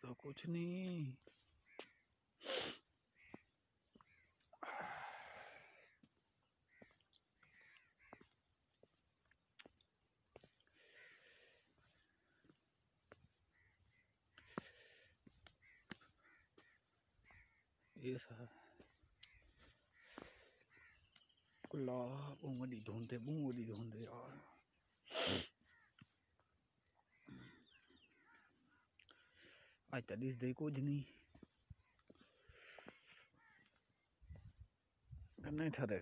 تو کچھ نہیں۔ ایسا اللہ بہت وڈی دھوندے بہت وڈی اج تا ڈس کچھ نہیں نہیں ٹھرے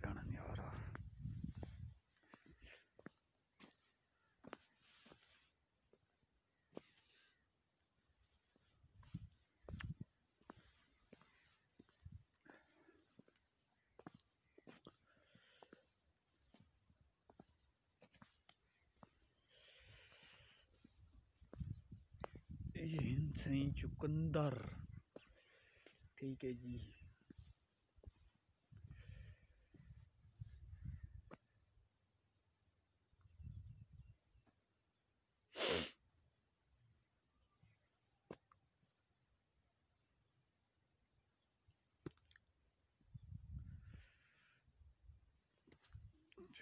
کھانا یار چکندر ٹھیک ہے جی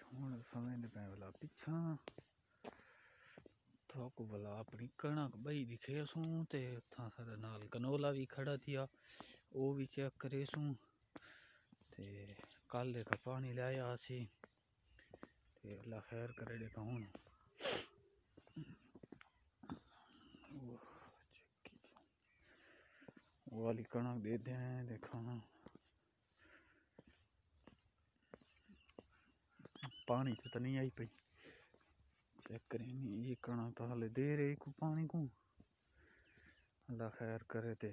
ہوں سمجھ پہ والا پیچھا تھوک بلا اپنی کنک بئی دکھے سوں تے اتھاں سارے نال کنولا بھی کھڑا تھیا او بھی چیک کرے سوں تے کل ایک پانی لایا سی تے اللہ خیر کرے دے ہوں والی کنک دے دیں دیکھا پانی تو نہیں آئی پئی چیک کریں یہ کنا تو ہلے دے رہے کو پانی کو اللہ خیر کرے تے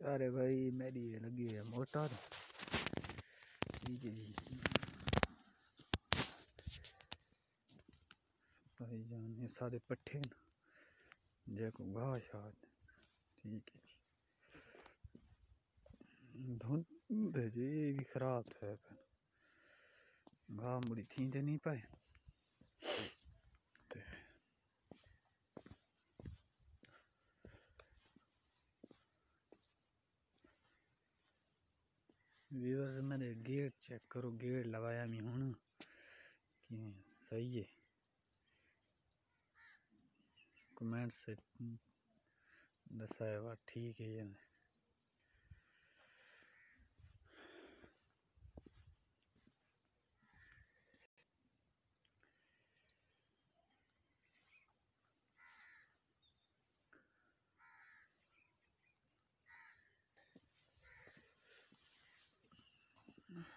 ارے بھائی میری یہ لگی ہے موٹر ٹھیک ہے جی بھائی جان یہ سارے پٹھے نا جے کو گاہ شاد ٹھیک ہے جی دھند جی یہ بھی خراب ہے پہ گاہ مڑی تھی دے نہیں پائے ویورز میرے گیٹ چیک کرو گیٹ لگایا میں ہوں کہ صحیح ہے کمنٹ سے دسائے بات ٹھیک ہے یا نہیں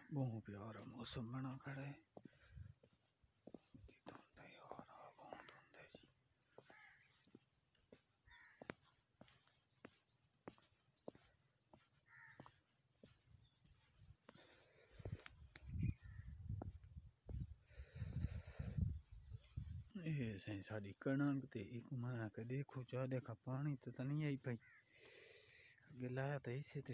بہت پیارا موسم بنا کھڑے ساری کنک تے ایک میں کہ دیکھو چا دیکھا پانی تو نہیں آئی پئی۔ اگے لایا تو اسے تے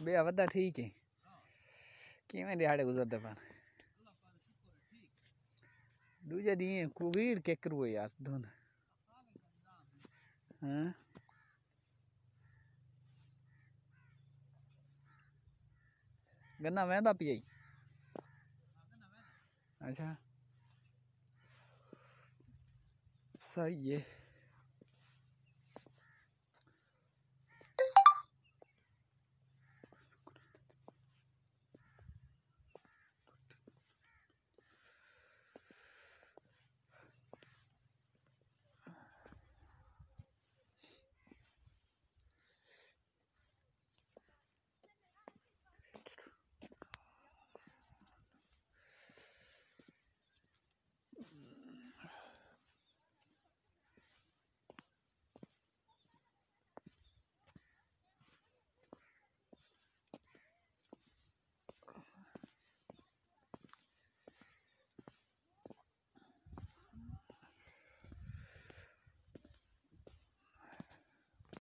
بے ودا ٹھیک ہے۔ کیویں دیہڑے گزرتے پر دوجا دی کوویڈ کے یار، دھند۔ ہاں؟ گنا ویندا پی اچھا۔ صحیح ہے۔